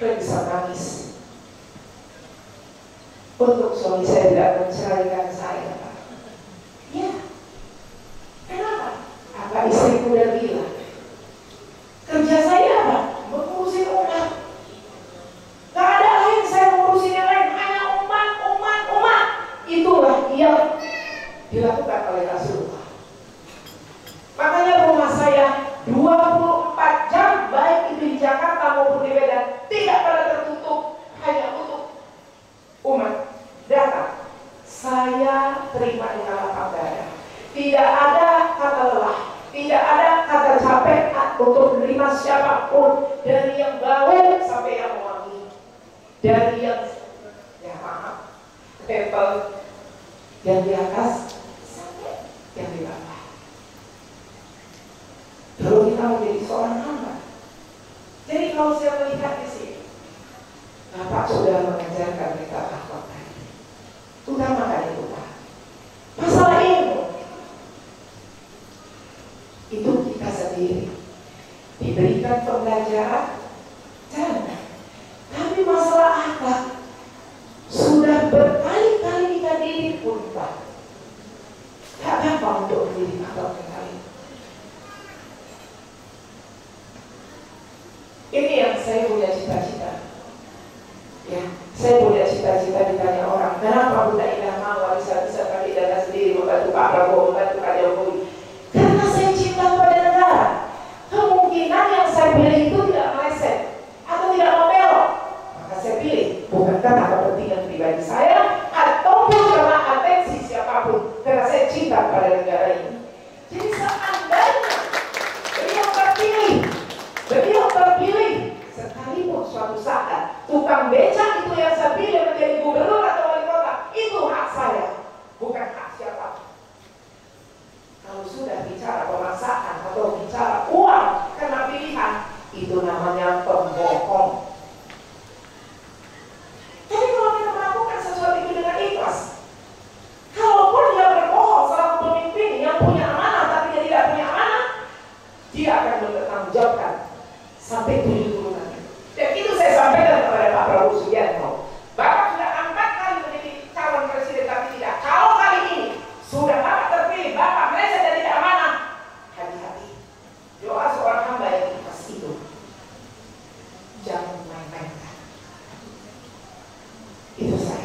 kerisakanis. Untuk suami saya tidak menceraikan saya. tempel yang di atas sampai yang di bawah. Lalu kita menjadi seorang hamba. Jadi kalau saya melihat di sini, Bapak sudah mengajarkan kita akhlak tadi. Utamakan itu Pak. Masalah ilmu itu kita sendiri diberikan pembelajaran apa untuk menjadi makhluk yang lain? Ini yang saya punya cita-cita. Ya, saya punya cita-cita ditanya orang, kenapa Bunda Ilham mau bisa kami dana sendiri membantu Pak Prabowo sekalipun suatu saat tukang becak itu yang saya pilih menjadi gubernur atau wali kota, itu hak saya, bukan hak siapa. Kalau sudah bicara pemasakan atau bicara uang karena pilihan, itu namanya pembohong. Jadi kalau kita melakukan sesuatu itu dengan ikhlas, kalaupun dia berbohong selaku pemimpin yang punya amanah tapi dia tidak punya amanah, dia akan bertanggung jawabkan sampai Dios.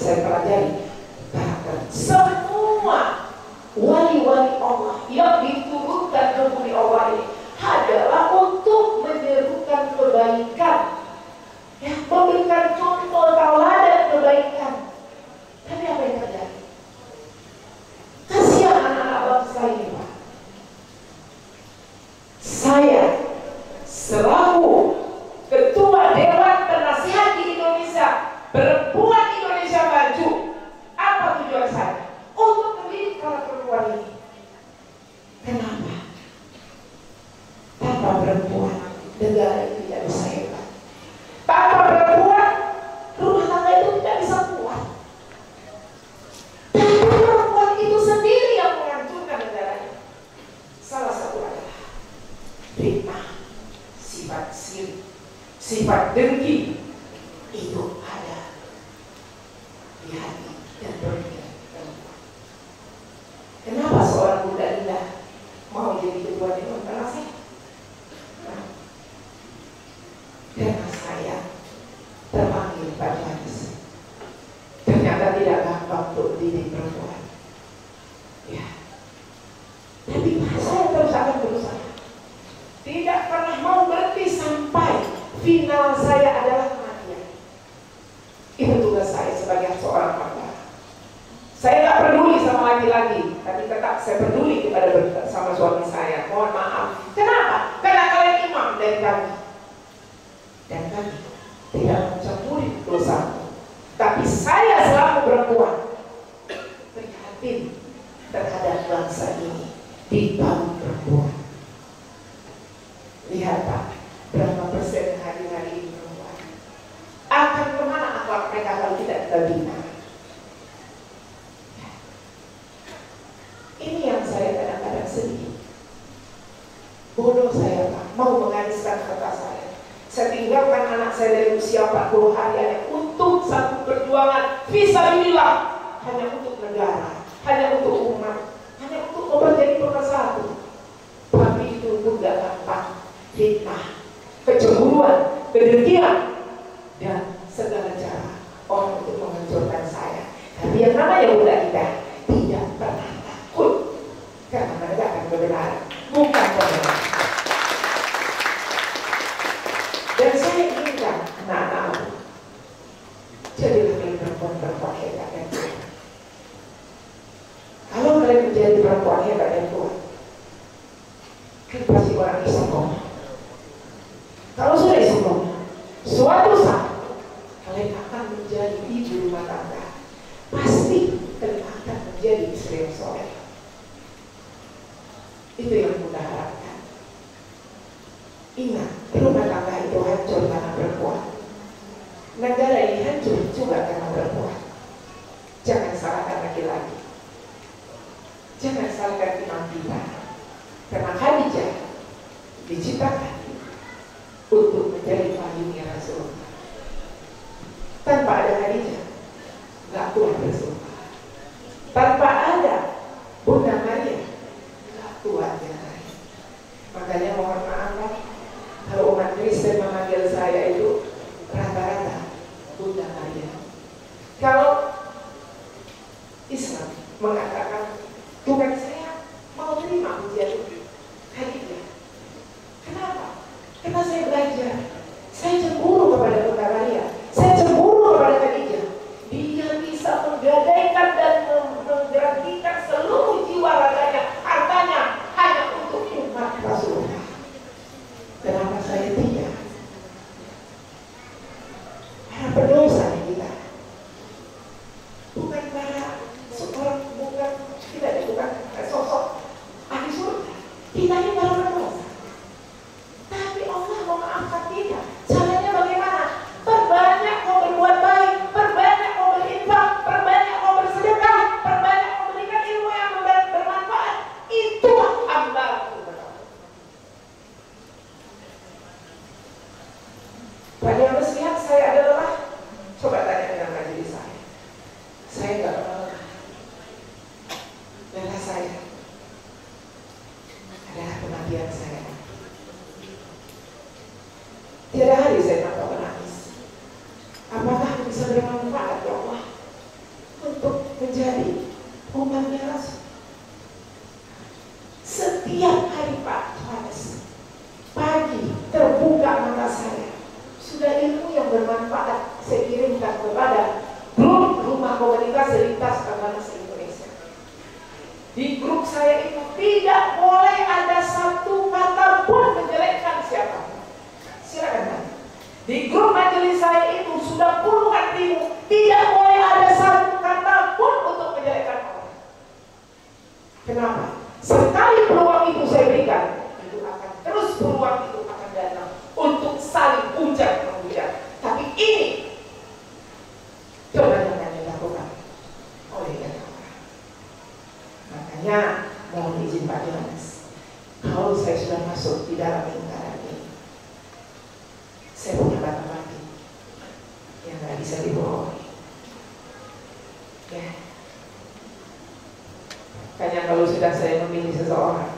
saya pelajari. Semua wali-wali Allah yang diturunkan oleh Allah ini adalah untuk menyerukan kebaikan. Ya, memberikan contoh tauladan kebaikan. Tapi apa yang terjadi? Kasihan anak-anak bangsa ini Pak. Saya selalu bebas saya. Bina ini yang saya kadang-kadang sedih. Bodoh saya Pak. Mau menghabiskan kata saya. Saya tinggalkan anak saya dari usia 40 hari hanya untuk satu perjuangan. Visabilillah hanya untuk negara hanya untuk umat hanya untuk menjadi pemersatu tapi itu pun gak gampang. Fitnah kecemburuan, kedengkian, dan segala cara orang untuk menghancurkan saya. Tapi yang namanya budak kita tidak pernah takut karena mereka akan kebenaran, bukan kebenaran. Dan saya inginkan anak-anakku jadilah kalian perempuan-perempuan hebat dan kuat. Kalau kalian menjadi perempuan hebat dan kuat, kan pasti orang istiqomah kalau sudah istiqomah, suatu saat kalian akan menjadi ibu rumah tangga. Pasti kalian akan menjadi istri yang soleh. Itu yang kita harapkan. Ingat, rumah tangga itu hancur karena perempuan. Negara ini hancur juga karena perempuan. Jangan salahkan laki-laki. Jangan salahkan imam kita. Karena Khadijah diciptakan untuk menjadi payungnya Rasulullah. Tanpa ada Khadijah, nggak kuat Rasulullah. Tanpa ada Bunda Maria, nggak kuat yang lain. Makanya mohon maaf lah, kalau umat Kristen memanggil saya itu rata-rata Bunda Maria. Kalau Islam mengatakan Tuhan saya mau terima pujian itu, Khadijah. Kenapa? Karena saya belajar. Saya cemburu kepada Bunda Maria. Saya cemburu kepada Khadijah. Dia bisa menggadaikan dan menggerakkan seluruh jiwa raganya, hartanya hanya untuk umat Rasulullah. Kenapa saya tidak? Karena berdosa kita. Bukan para seorang bukan tidak bukan sosok ahli surga. Kita ini para berdosa. Tapi Allah memaafkan kita. Caranya bagaimana? Perbanyak mau berbuat baik, perbanyak mau berinfak, perbanyak mau bersedekah, perbanyak mau memberikan ilmu yang bermanfaat. Itulah hamba Pada yang lihat saya adalah Coba tanya dengan majelis saya Saya nggak pernah lelah Lelah saya adalah kematian saya Tiada hari saya tak menangis. Apakah aku bisa bermanfaat ya Allah untuk menjadi umatnya Rasul? Setiap hari Pak Tuhanes, pagi terbuka mata saya. Sudah ilmu yang bermanfaat saya kirimkan kepada grup rumah komunitas lintas agama se-Indonesia. Di grup saya itu tidak boleh ada satu kata pun menjelekkan siapa silakan kan? Di grup majelis saya itu sudah puluhan ribu, tidak boleh ada satu kata pun untuk menjelekkan orang. Kenapa? Sekali peluang itu saya berikan, itu akan terus peluang itu akan datang untuk saling hujat menghujat. Tapi ini coba jangan dilakukan oleh yang Makanya mohon izin Pak Johannes, kalau saya sudah masuk di dalam lingkaran ini, saya punya kata mati yang bisa dibohongi. Ya. Makanya kalau sudah saya memilih seseorang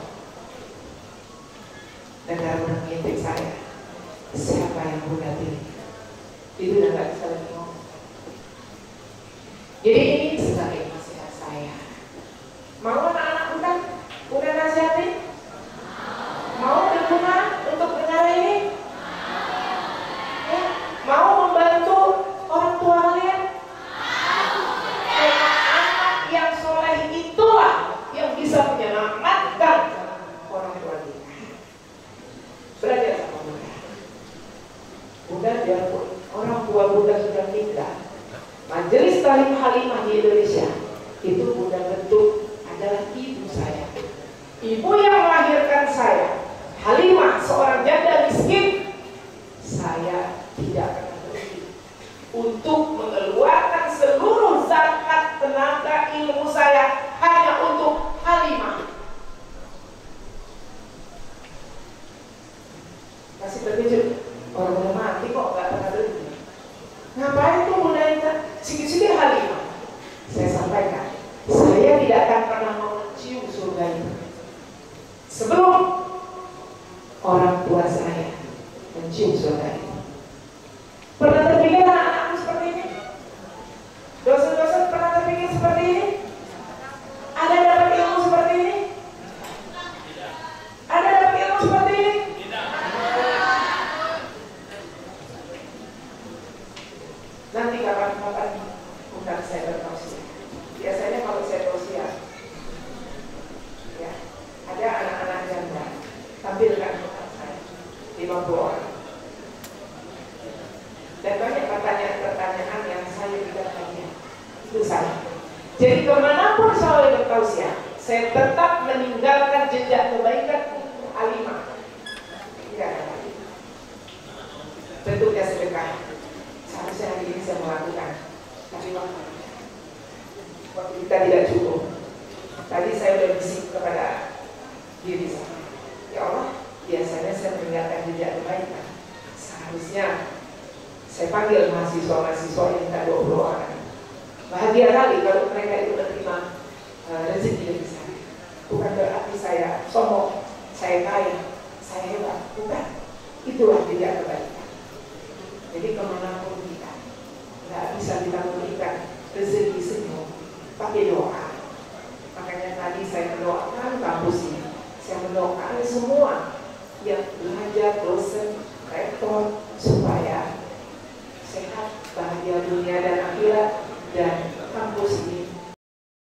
negara udah mengintip saya, siapa yang Bunda pilih? Itu udah nggak bisa lagi ngomong. Jadi ini sebagai nasihat saya. Mau anak-anak Bunda? Bunda nasihatin? Mau berguna untuk negara ini? Kemudian biarpun orang tua Bunda sudah meninggal, Majelis Talim Halimah di Indonesia itu Bunda bentuk adalah ibu saya. Ibu yang melahirkan saya, Halimah seorang janda miskin, saya tidak akan berhenti untuk mengeluarkan seluruh zakat tenaga ilmu saya hanya untuk Halimah. Kasih terkejut, orang udah mati kok gak pernah berhenti. Ngapain tuh mulai sikit-sikit Halimah? Saya sampaikan, saya tidak akan pernah mau mencium surga itu. Sebelum orang tua saya mencium surga itu. Pernah terpikir anak-anakku seperti ini? Dosen-dosen pernah terpikir seperti ini? Ada dapat ilmu seperti ini? Ada dapat ilmu seperti ini? Nanti kapan-kapan bukan saya bertausiah. Biasanya kalau saya tausiah, ya ada anak-anak janda tampilkan tempat saya 50 orang. Dan banyak pertanyaan-pertanyaan yang saya tidak tanya. Itu saya. Jadi ke mana pun saya bertausiah, saya tetap meninggalkan jejak kebaikan alimah. Lagi. Bentuknya sedekah. Seharusnya hari ini saya melakukan. Tapi waktu, kita tidak cukup. Tadi saya sudah bisik kepada diri saya. Ya Allah, biasanya saya meninggalkan jejak kebaikan. Seharusnya saya panggil mahasiswa-mahasiswa yang tak 20 orang. Bahagia kali kalau mereka itu menerima uh, rezeki dari saya. Bukan berarti saya sombong, saya kaya, saya hebat. Bukan. Itulah